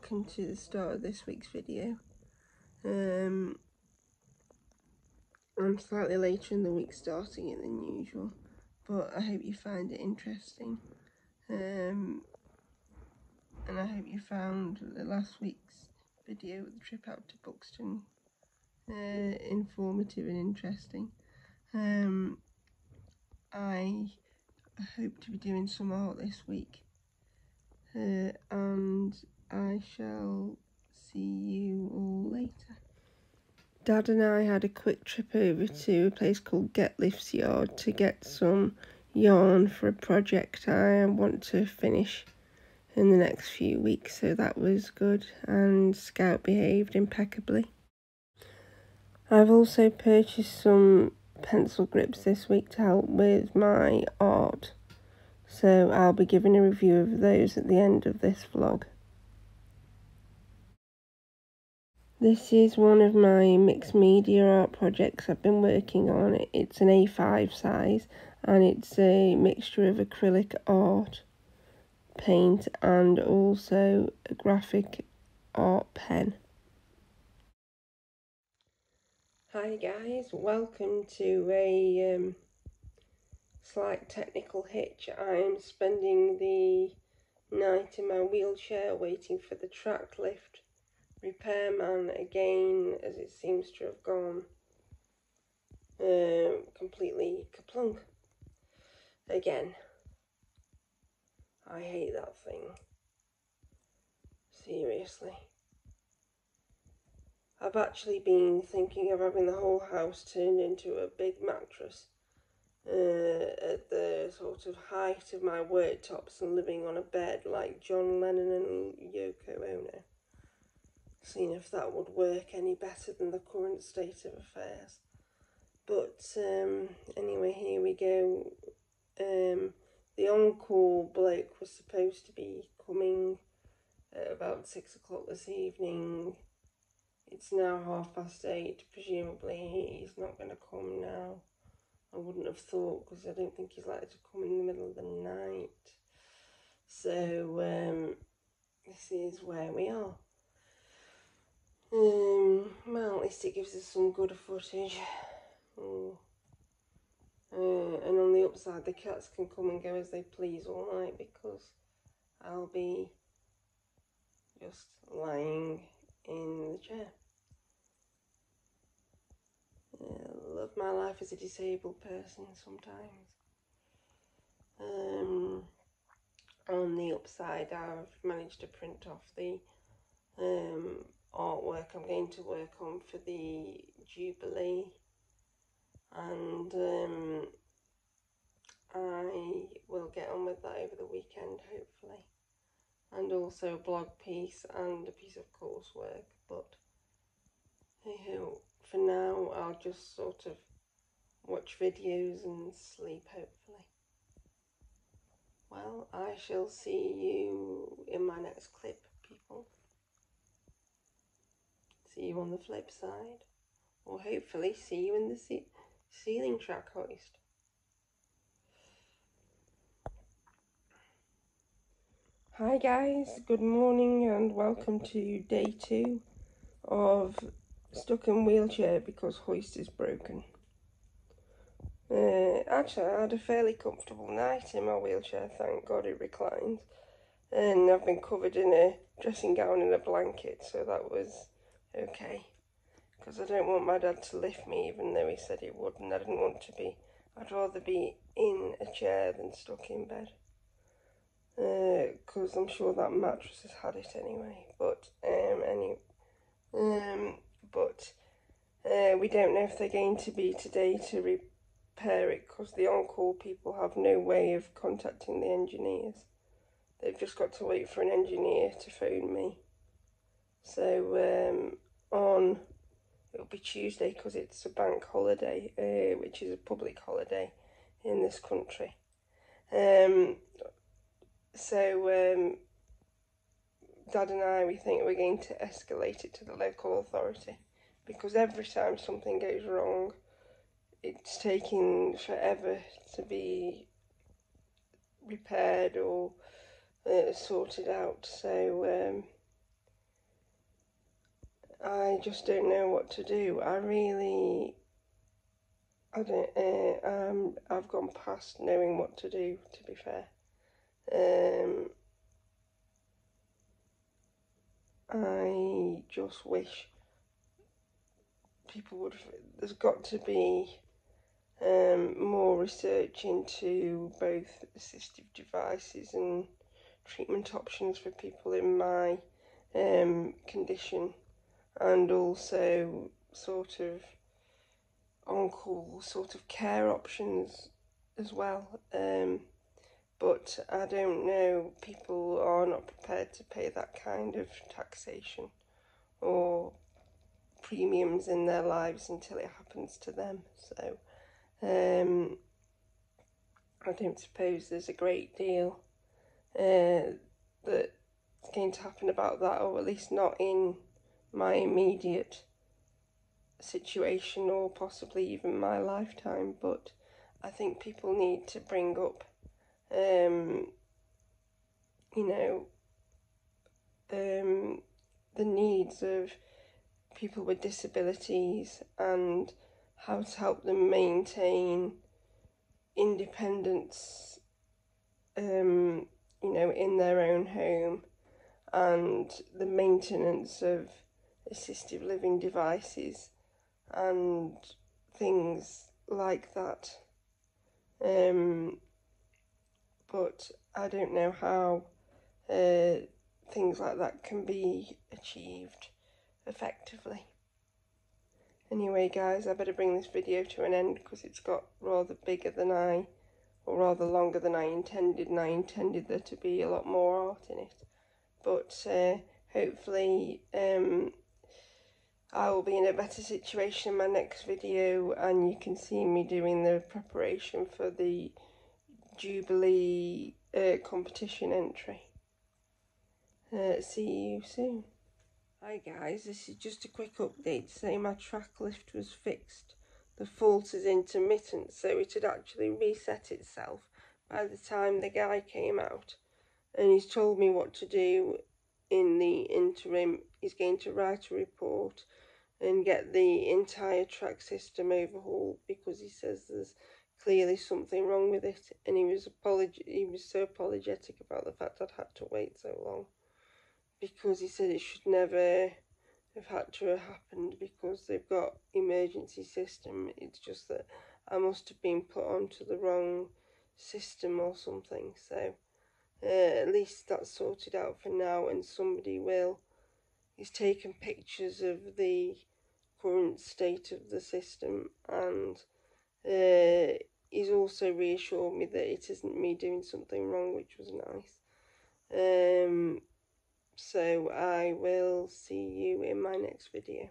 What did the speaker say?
welcome to the start of this week's video. Um, I'm slightly later in the week starting it than usual, but I hope you find it interesting. Um, and I hope you found the last week's video, with the trip out to Buxton, uh, informative and interesting. Um, I hope to be doing some art this week. Uh, and I shall see you all later. Dad and I had a quick trip over to a place called Get Lifts Yard to get some yarn for a project I want to finish in the next few weeks, so that was good, and Scout behaved impeccably. I've also purchased some pencil grips this week to help with my art so I'll be giving a review of those at the end of this vlog. This is one of my mixed media art projects I've been working on. It's an A5 size and it's a mixture of acrylic art, paint and also a graphic art pen. Hi guys, welcome to a um, slight technical hitch. I'm spending the night in my wheelchair waiting for the track lift repairman again as it seems to have gone um, completely kaplunk again. I hate that thing. Seriously. I've actually been thinking of having the whole house turned into a big mattress uh, at the sort of height of my worktops and living on a bed like John Lennon and Yoko Ono. Seeing if that would work any better than the current state of affairs. But um, anyway, here we go. Um, the on-call bloke was supposed to be coming at about six o'clock this evening. It's now half past eight. Presumably he's not going to come now. I wouldn't have thought because I don't think he's likely to come in the middle of the night. So um, this is where we are. Um, well, at least it gives us some good footage. Oh. Uh, and on the upside, the cats can come and go as they please all night because I'll be just lying in the chair. I love my life as a disabled person sometimes. Um, on the upside, I've managed to print off the um, artwork I'm going to work on for the Jubilee, and um, I will get on with that over the weekend, hopefully, and also a blog piece and a piece of coursework. But hey for now, I'll just sort of watch videos and sleep, hopefully. Well, I shall see you in my next clip, people. See you on the flip side. Or hopefully see you in the ce ceiling track hoist. Hi guys, good morning and welcome to day two of stuck in wheelchair because hoist is broken. Uh, actually, I had a fairly comfortable night in my wheelchair, thank God it reclines. And I've been covered in a dressing gown and a blanket, so that was okay. Because I don't want my dad to lift me, even though he said he would, and I didn't want to be. I'd rather be in a chair than stuck in bed. Because uh, I'm sure that mattress has had it anyway. But, um, any Um, but uh, we don't know if they're going to be today to repair it because the on-call people have no way of contacting the engineers. They've just got to wait for an engineer to phone me. So um, on, it'll be Tuesday because it's a bank holiday, uh, which is a public holiday in this country. Um, so um, Dad and I, we think we're going to escalate it to the local authority because every time something goes wrong, it's taking forever to be repaired or uh, sorted out. So, um, I just don't know what to do. I really, I don't, uh, um, I've gone past knowing what to do, to be fair. Um, I just wish people would, there's got to be um, more research into both assistive devices and treatment options for people in my um, condition and also sort of on-call sort of care options as well. Um, but I don't know people are not prepared to pay that kind of taxation or premiums in their lives until it happens to them. So um, I don't suppose there's a great deal uh, that's going to happen about that, or at least not in my immediate situation or possibly even my lifetime. But I think people need to bring up, um, you know, um, the needs of people with disabilities and how to help them maintain independence, um, you know, in their own home and the maintenance of assistive living devices and things like that. Um, but I don't know how uh, things like that can be achieved effectively. Anyway guys, I better bring this video to an end because it's got rather bigger than I, or rather longer than I intended, and I intended there to be a lot more art in it. But uh, hopefully um, I will be in a better situation in my next video and you can see me doing the preparation for the Jubilee uh, competition entry. Uh, see you soon. Hi guys, this is just a quick update to say my track lift was fixed. The fault is intermittent, so it had actually reset itself by the time the guy came out. And he's told me what to do in the interim. He's going to write a report and get the entire track system overhauled because he says there's clearly something wrong with it. And he was apolog- he was so apologetic about the fact I'd had to wait so long because he said it should never have had to have happened because they've got emergency system. It's just that I must have been put onto the wrong system or something. So uh, at least that's sorted out for now and somebody will. He's taken pictures of the current state of the system and uh, he's also reassured me that it isn't me doing something wrong, which was nice. Um, so I will see you in my next video.